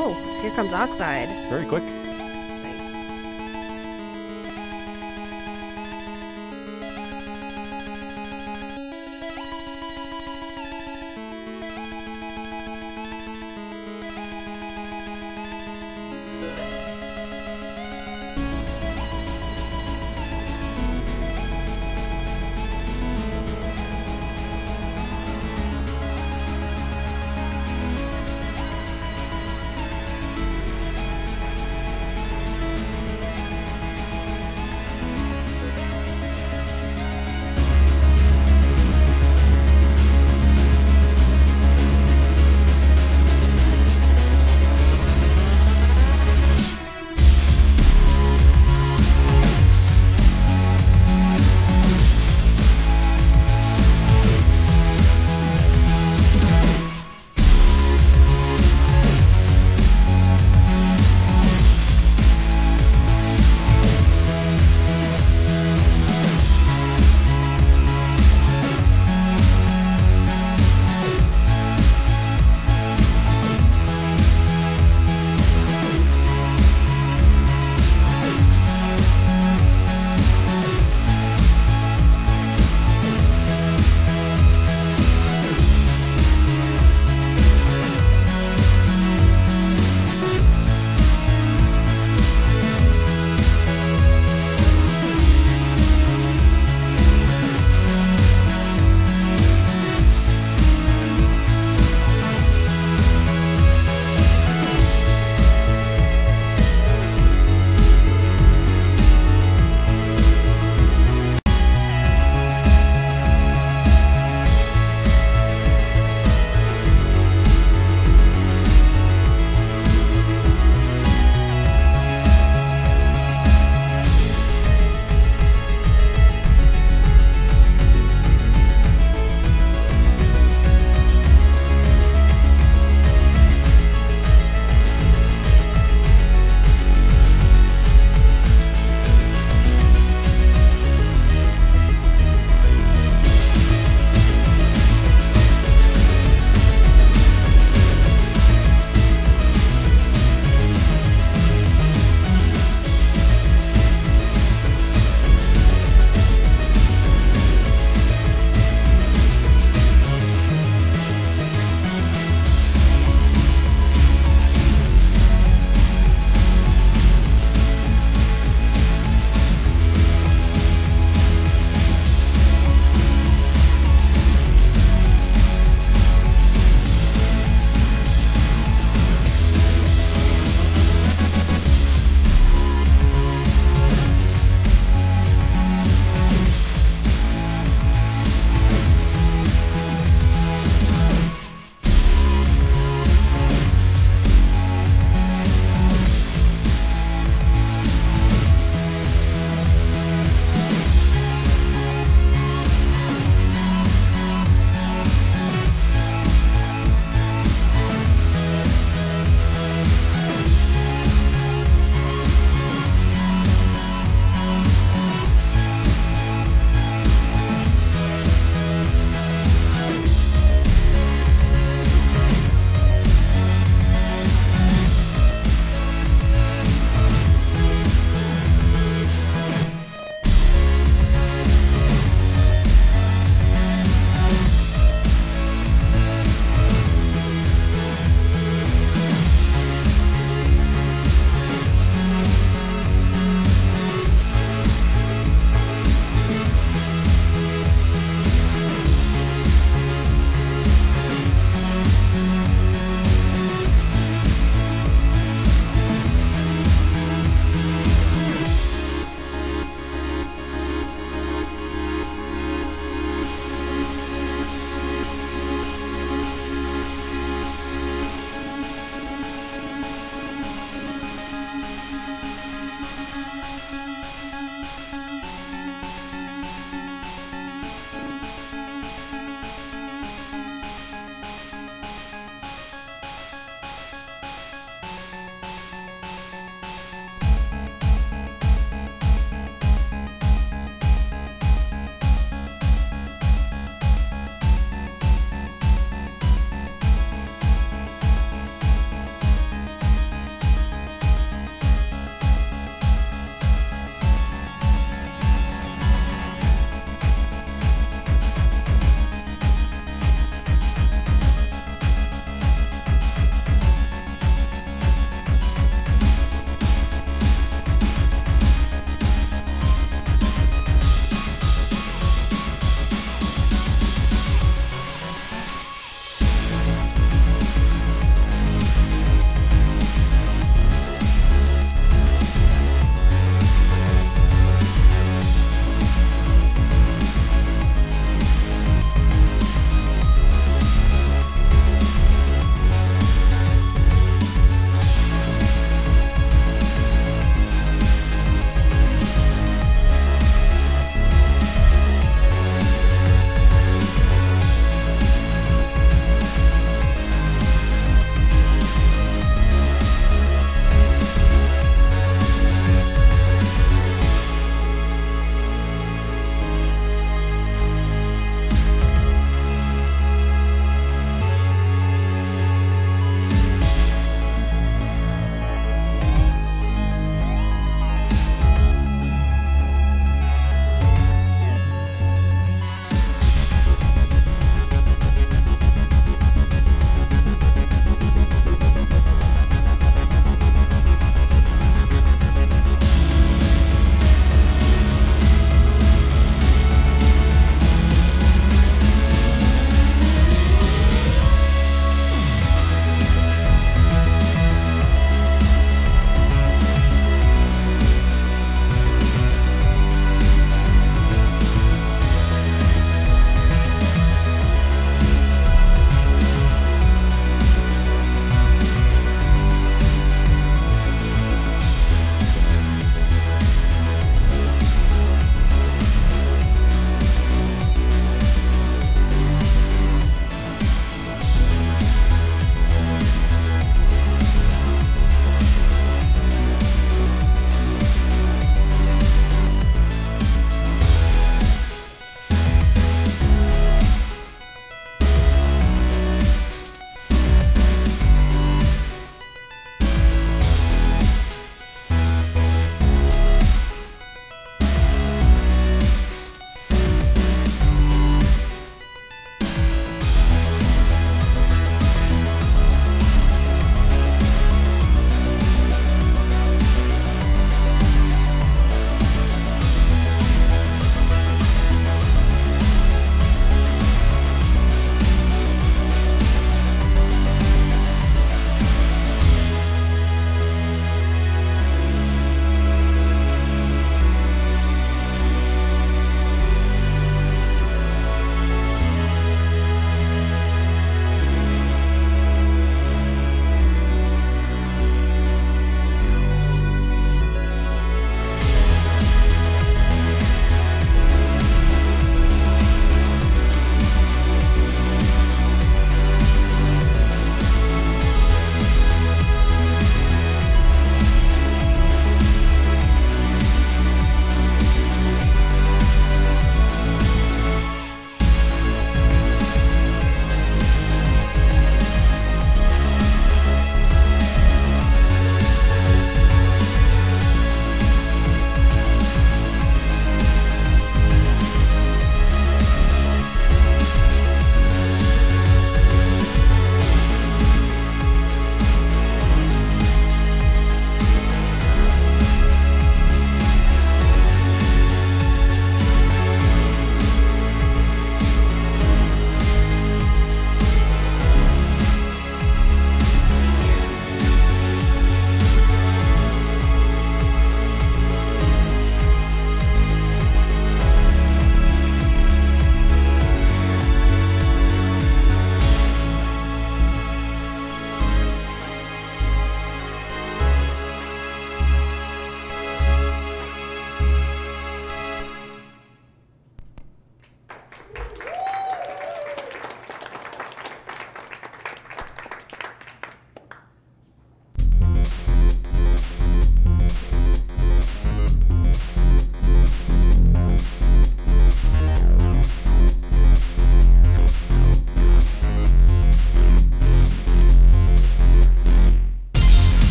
Oh, here comes Oxide. Very quick.